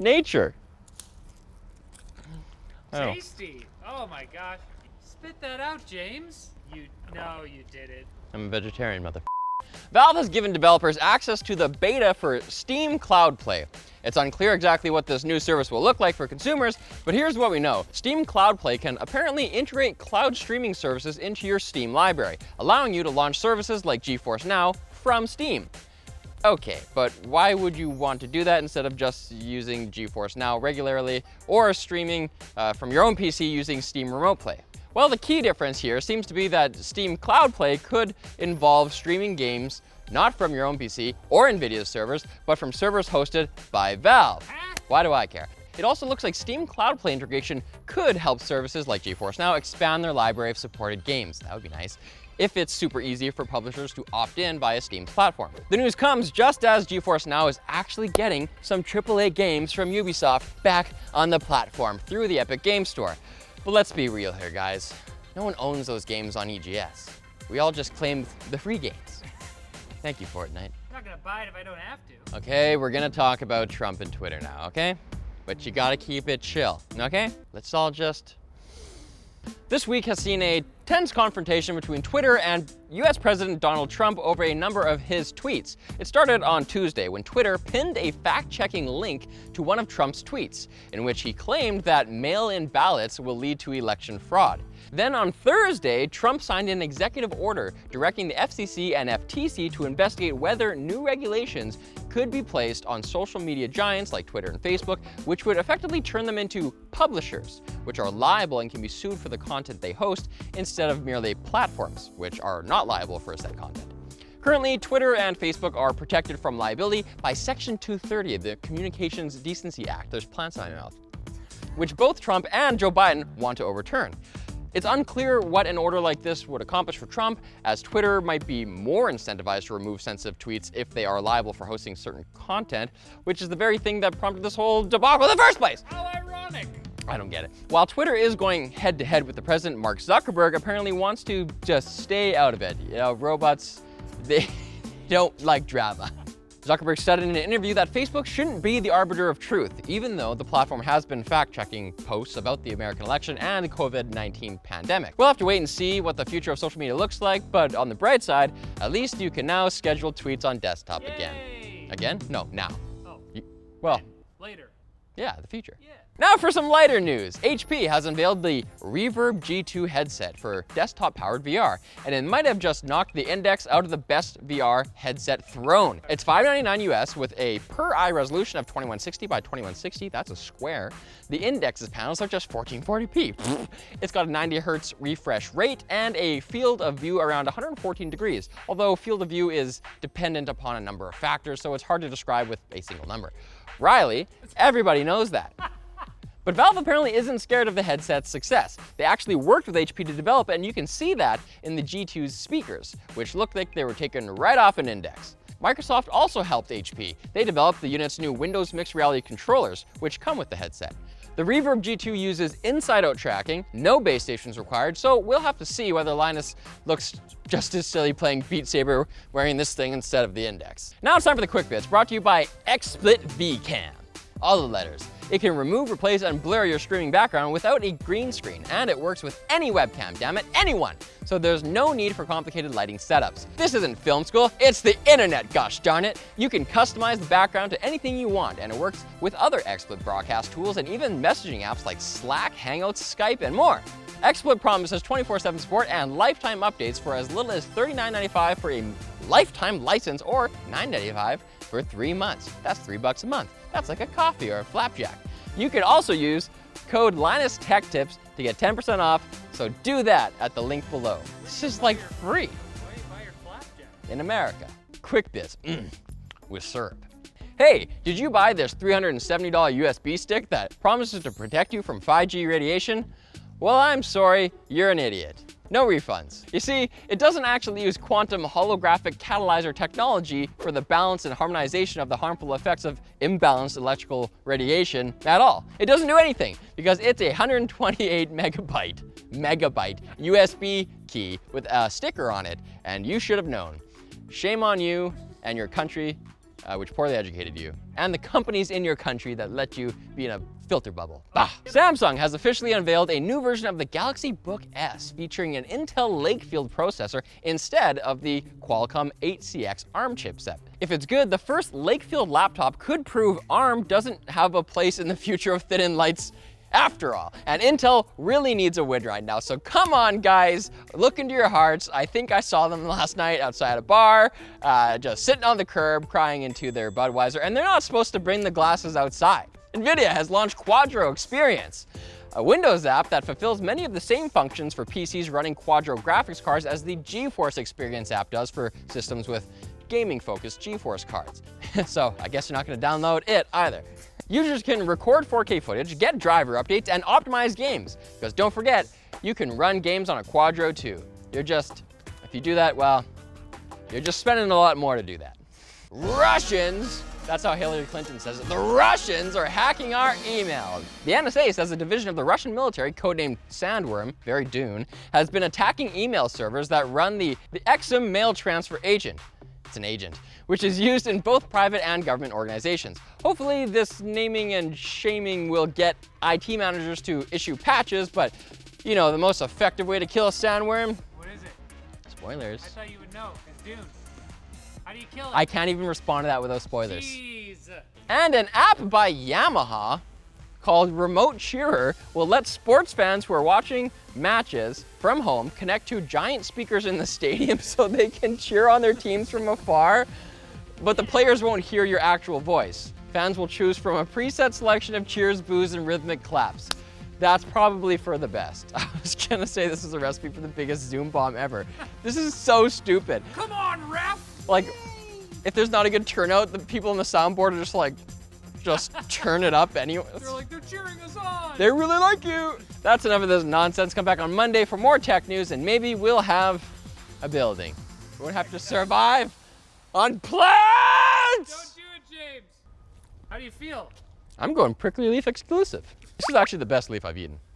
nature. Oh. Tasty. Oh my gosh. Spit that out, James. You no, you didn't. I'm a vegetarian, mother. Valve has given developers access to the beta for Steam Cloud Play. It's unclear exactly what this new service will look like for consumers, but here's what we know. Steam Cloud Play can apparently integrate cloud streaming services into your Steam library, allowing you to launch services like GeForce Now from Steam. Okay, but why would you want to do that instead of just using GeForce Now regularly or streaming uh, from your own PC using Steam Remote Play? Well, the key difference here seems to be that Steam Cloud Play could involve streaming games not from your own PC or NVIDIA servers, but from servers hosted by Valve. Why do I care? It also looks like Steam Cloud Play integration could help services like GeForce Now expand their library of supported games. That would be nice if it's super easy for publishers to opt in via Steam's platform. The news comes just as GeForce Now is actually getting some AAA games from Ubisoft back on the platform through the Epic Game Store. But let's be real here, guys. No one owns those games on EGS. We all just claim the free games. Thank you, Fortnite. I'm not gonna buy it if I don't have to. Okay, we're gonna talk about Trump and Twitter now, okay? But you gotta keep it chill, okay? Let's all just... This week has seen a tense confrontation between Twitter and US President Donald Trump over a number of his tweets. It started on Tuesday when Twitter pinned a fact-checking link to one of Trump's tweets, in which he claimed that mail-in ballots will lead to election fraud. Then on Thursday, Trump signed an executive order directing the FCC and FTC to investigate whether new regulations could be placed on social media giants like Twitter and Facebook, which would effectively turn them into publishers, which are liable and can be sued for the content they host instead of merely platforms, which are not liable for said content. Currently, Twitter and Facebook are protected from liability by Section 230 of the Communications Decency Act. There's plants on my mouth. Which both Trump and Joe Biden want to overturn. It's unclear what an order like this would accomplish for Trump, as Twitter might be more incentivized to remove sensitive tweets if they are liable for hosting certain content, which is the very thing that prompted this whole debacle in the first place. How ironic. I don't get it. While Twitter is going head to head with the president, Mark Zuckerberg apparently wants to just stay out of it. You know, robots, they don't like drama. Zuckerberg said in an interview that Facebook shouldn't be the arbiter of truth, even though the platform has been fact-checking posts about the American election and the COVID-19 pandemic. We'll have to wait and see what the future of social media looks like, but on the bright side, at least you can now schedule tweets on desktop Yay. again. Again? No, now. Oh, You- well, later. yeah, the future. Yeah. Now for some lighter news. HP has unveiled the Reverb G2 headset for desktop-powered VR, and it might have just knocked the index out of the best VR headset throne. It's 599 US with a per-eye resolution of 2160 by 2160, that's a square. The index's panels are just 1440p. It's got a 90 hertz refresh rate and a field of view around 114 degrees, although field of view is dependent upon a number of factors, so it's hard to describe with a single number. Riley, everybody knows that. But Valve apparently isn't scared of the headset's success. They actually worked with HP to develop it, and you can see that in the G2's speakers, which looked like they were taken right off an index. Microsoft also helped HP. They developed the unit's new Windows Mixed Reality controllers, which come with the headset. The Reverb G2 uses inside-out tracking, no base stations required, so we'll have to see whether Linus looks just as silly playing Beat Saber wearing this thing instead of the index. Now it's time for the quick bits, brought to you by XSplit VCam all the letters. It can remove, replace, and blur your streaming background without a green screen, and it works with any webcam, damn it, anyone! So there's no need for complicated lighting setups. This isn't film school, it's the internet, gosh darn it! You can customize the background to anything you want, and it works with other XSplit broadcast tools and even messaging apps like Slack, Hangouts, Skype, and more. XSplit promises 24-7 support and lifetime updates for as little as $39.95 for a lifetime license or $9.95 for three months. That's three bucks a month. That's like a coffee or a flapjack. You can also use code Linus Tech Tips to get 10% off, so do that at the link below. This is like free in America. Quick bits, mm, with syrup. Hey, did you buy this $370 USB stick that promises to protect you from 5G radiation? Well, I'm sorry, you're an idiot. No refunds. You see, it doesn't actually use quantum holographic catalyzer technology for the balance and harmonization of the harmful effects of imbalanced electrical radiation at all. It doesn't do anything because it's a 128 megabyte, megabyte USB key with a sticker on it, and you should have known. Shame on you and your country uh, which poorly educated you, and the companies in your country that let you be in a filter bubble. Ah. Samsung has officially unveiled a new version of the Galaxy Book S featuring an Intel Lakefield processor instead of the Qualcomm 8CX ARM chipset. If it's good, the first Lakefield laptop could prove ARM doesn't have a place in the future of thin and lights after all. And Intel really needs a win right now. So come on, guys, look into your hearts. I think I saw them last night outside a bar, uh, just sitting on the curb, crying into their Budweiser. And they're not supposed to bring the glasses outside. NVIDIA has launched Quadro Experience, a Windows app that fulfills many of the same functions for PCs running Quadro graphics cards as the GeForce Experience app does for systems with gaming-focused GeForce cards. so I guess you're not gonna download it either. Users can record 4K footage, get driver updates, and optimize games. Because don't forget, you can run games on a Quadro too. You're just, if you do that, well, you're just spending a lot more to do that. Russians, that's how Hillary Clinton says it, the Russians are hacking our emails. The NSA says a division of the Russian military, codenamed Sandworm, very Dune, has been attacking email servers that run the, the Exim mail transfer agent it's an agent, which is used in both private and government organizations. Hopefully this naming and shaming will get IT managers to issue patches, but you know, the most effective way to kill a sandworm? What is it? Spoilers. I thought you would know. It's Dune. How do you kill it? I can't even respond to that without spoilers. Jeez. And an app by Yamaha called Remote Cheerer will let sports fans who are watching matches from home connect to giant speakers in the stadium so they can cheer on their teams from afar, but the players won't hear your actual voice. Fans will choose from a preset selection of cheers, boos, and rhythmic claps. That's probably for the best. I was gonna say this is a recipe for the biggest Zoom bomb ever. This is so stupid. Come on, ref! Like, if there's not a good turnout, the people on the soundboard are just like, just turn it up anyway. They're like, they're cheering us on! They really like you. That's enough of this nonsense. Come back on Monday for more tech news and maybe we'll have a building. We won't have to survive on plants! Don't do it, James! How do you feel? I'm going prickly leaf exclusive. This is actually the best leaf I've eaten.